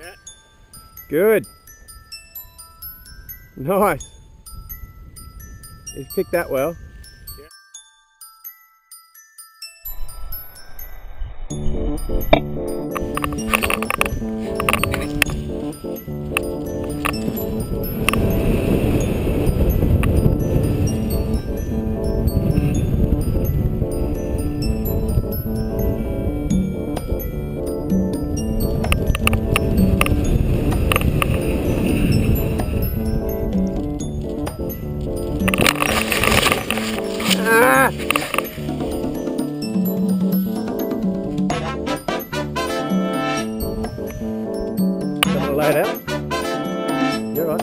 Yeah. Good. Nice. He's picked that well. Ah! light. You're on.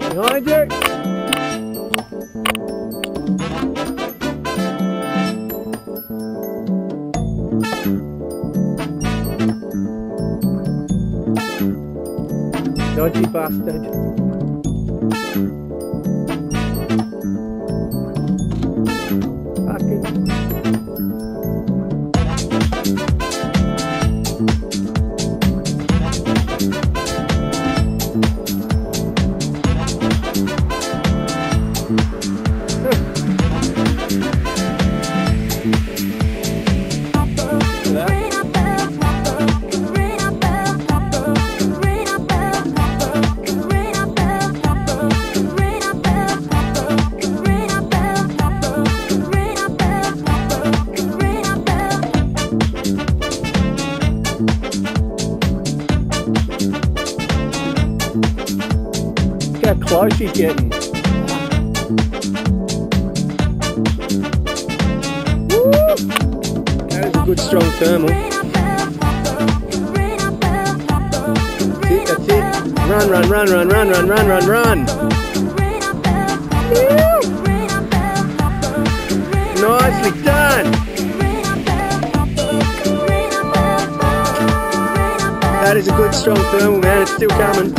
Behind you. Dodgy bastard. How close he's getting. Woo! That is a good strong thermal. That's it, that's it. Run, run, run, run, run, run, run, run, run. Nicely done. That is a good strong thermal, man. It's still coming.